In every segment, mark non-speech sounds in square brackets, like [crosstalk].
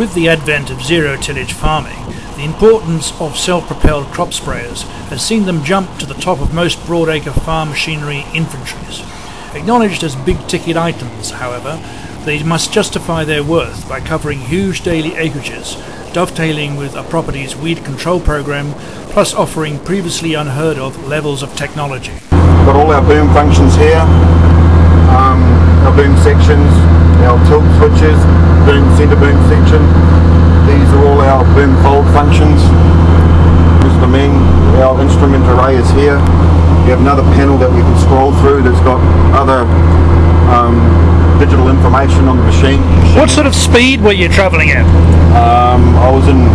With the advent of zero-tillage farming, the importance of self-propelled crop sprayers has seen them jump to the top of most broadacre farm machinery inventories. Acknowledged as big-ticket items, however, they must justify their worth by covering huge daily acreages, dovetailing with a property's weed control program, plus offering previously unheard of levels of technology. We've got all our boom functions here, um, our boom sections, switches, boom centre boom section. These are all our boom fold functions. This is the main, our instrument array is here. We have another panel that we can scroll through that's got other um, digital information on the machine. What sort of speed were you travelling at? Um, I was in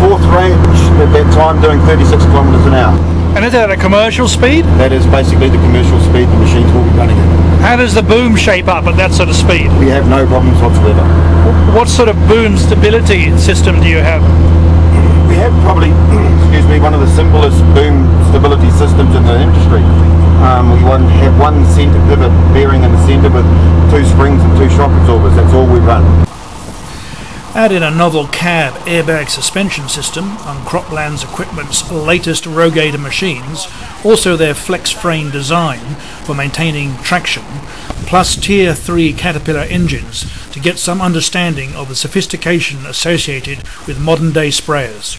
fourth range at that time doing 36 kilometres an hour. And is that a commercial speed? That is basically the commercial speed the machines will be running at. How does the boom shape up at that sort of speed? We have no problems whatsoever. What sort of boom stability system do you have? We have probably, [clears throat] excuse me, one of the simplest boom stability systems in the industry. Um, we one, have one centre pivot bearing in the centre with two springs and two shock absorbers. That's all we've run. Add in a novel cab airbag suspension system on Croplands Equipment's latest RoGator machines, also their flex frame design for maintaining traction, plus Tier 3 Caterpillar engines to get some understanding of the sophistication associated with modern day sprayers.